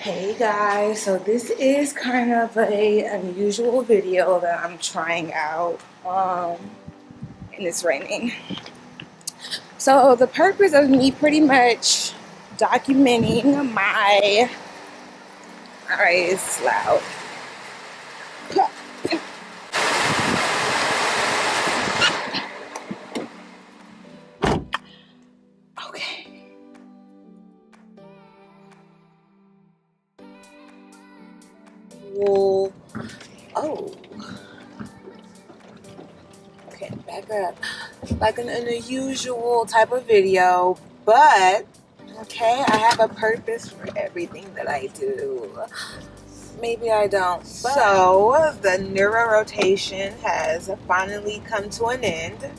Hey guys, so this is kind of a unusual video that I'm trying out um, and it's raining. So the purpose of me pretty much documenting my, alright it's loud. Well, oh. Okay, back up. Like an unusual type of video, but okay, I have a purpose for everything that I do. Maybe I don't. But. So, the neuro rotation has finally come to an end,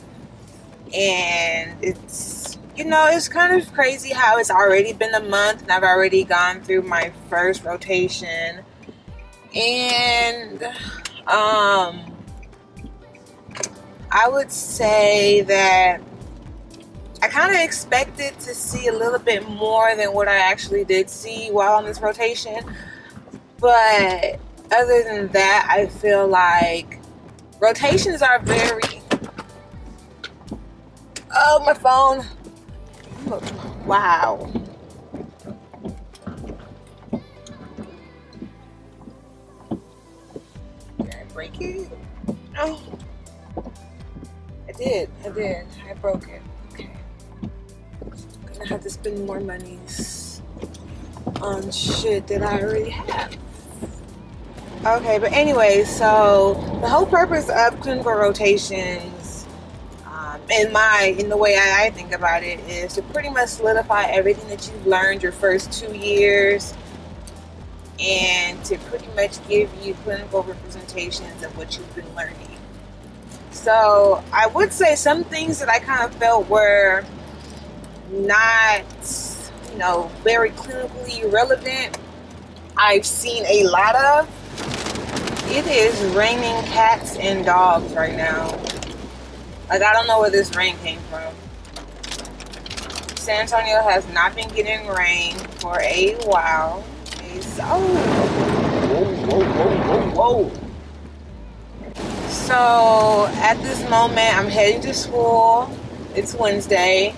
and it's you know, it's kind of crazy how it's already been a month and I've already gone through my first rotation. And um I would say that I kind of expected to see a little bit more than what I actually did see while on this rotation. But other than that, I feel like rotations are very. Oh, my phone. Wow. It? Oh. I did. I did. I broke it. Okay. I'm gonna have to spend more monies on shit that I already have. Okay, but anyway, so the whole purpose of clinical rotations, um, in my in the way I think about it, is to pretty much solidify everything that you've learned your first two years, and to pretty much give you clinical representations of what you've been learning. So I would say some things that I kind of felt were not, you know, very clinically relevant. I've seen a lot of. It is raining cats and dogs right now. Like I don't know where this rain came from. San Antonio has not been getting rain for a while. It's, oh, whoa, whoa, whoa, whoa. So at this moment, I'm heading to school. It's Wednesday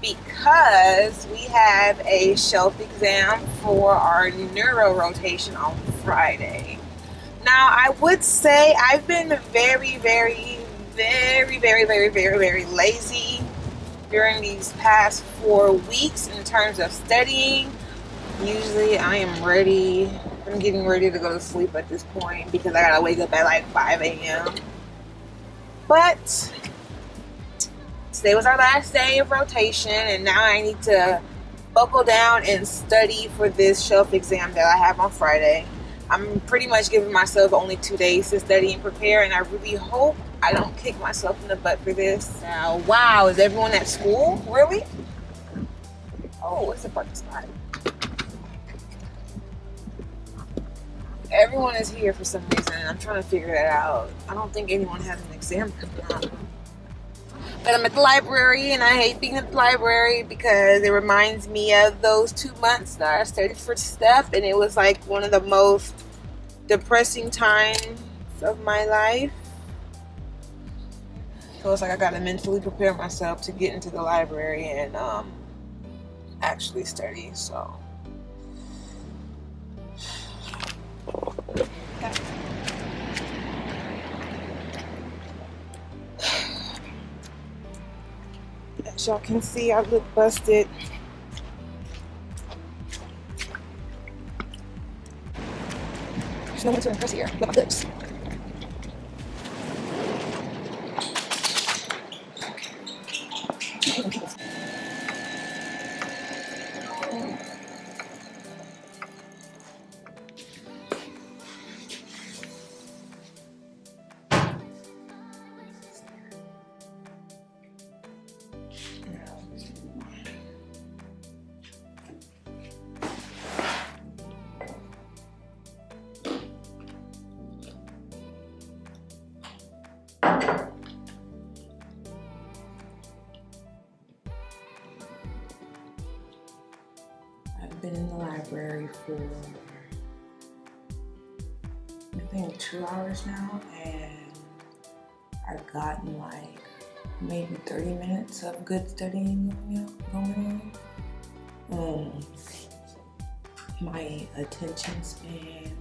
because we have a shelf exam for our neuro rotation on Friday. Now, I would say I've been very, very, very, very, very, very, very lazy during these past four weeks in terms of studying. Usually, I am ready I'm getting ready to go to sleep at this point because I gotta wake up at like 5 a.m. But today was our last day of rotation, and now I need to buckle down and study for this shelf exam that I have on Friday. I'm pretty much giving myself only two days to study and prepare, and I really hope I don't kick myself in the butt for this. Now, wow, is everyone at school? Really? Oh, it's a parking spot. Everyone is here for some reason. and I'm trying to figure that out. I don't think anyone has an exam. But I'm at the library and I hate being at the library because it reminds me of those two months that I studied for Step and it was like one of the most depressing times of my life. So it's like I gotta mentally prepare myself to get into the library and um, actually study. So As y'all can see, I look busted. There's no one to impress here but my lips. Okay. Been in the library for I think two hours now, and I've gotten like maybe 30 minutes of good studying going on. Um, my attention span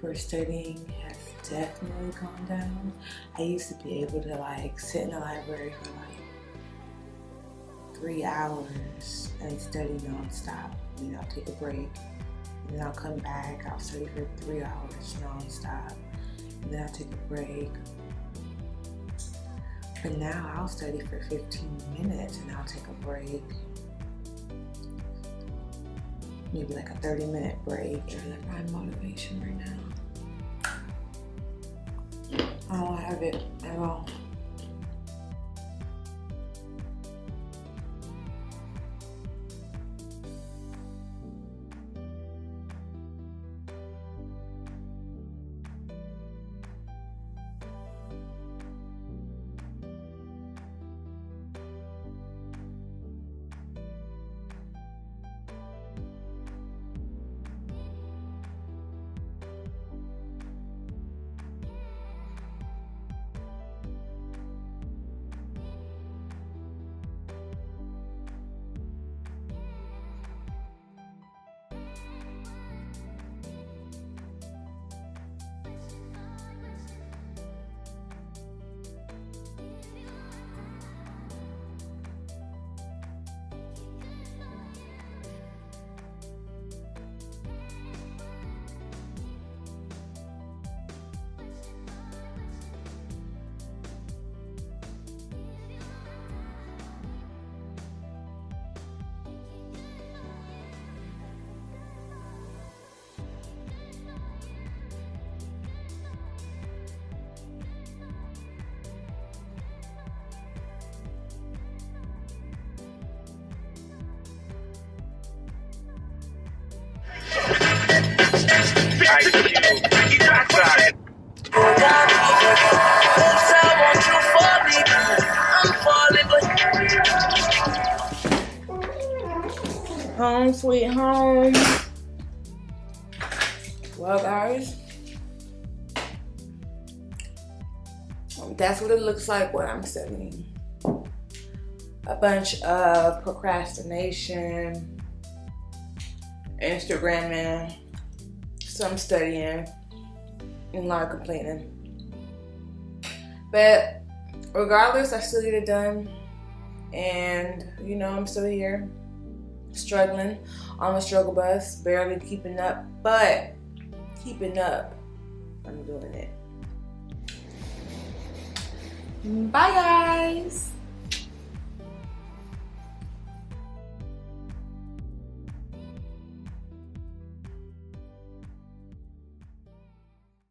for studying has definitely gone down. I used to be able to like sit in the library for like three hours and study nonstop. You know, take a break, and then I'll come back. I'll study for three hours nonstop, and then I'll take a break. But now I'll study for 15 minutes and I'll take a break. Maybe like a 30 minute break. And my motivation right now. I don't have it at all. Home sweet home. Well, guys, that's what it looks like when I'm studying. A bunch of procrastination, Instagramming, some studying, and a lot of complaining. But regardless, I still get it done. And, you know, I'm still here, struggling on the struggle bus, barely keeping up, but keeping up. I'm doing it. Bye, guys.